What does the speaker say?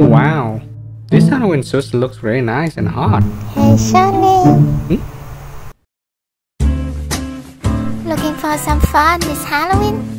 Oh wow. This Halloween suit looks very nice and hot. Hey, Sunny. Hmm? Looking for some fun this Halloween?